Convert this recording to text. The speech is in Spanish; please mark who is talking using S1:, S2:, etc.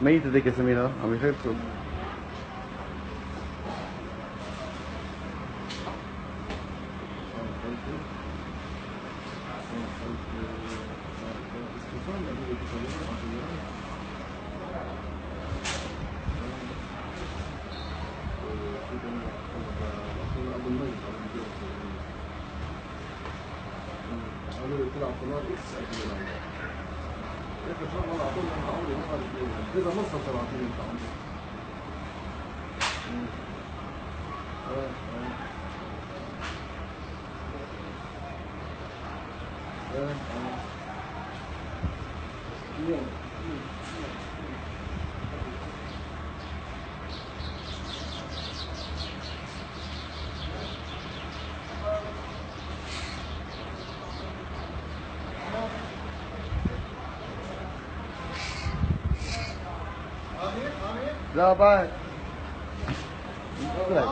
S1: Meyit
S2: de que se mira a mi jefe. عم يخيبوا
S1: طلع طلال اكس لكن شاء الله اعطونا انت عمري ما عارف ايه اذا مصر طلعتني انت عمري اه 老板，
S2: 你过
S1: 来。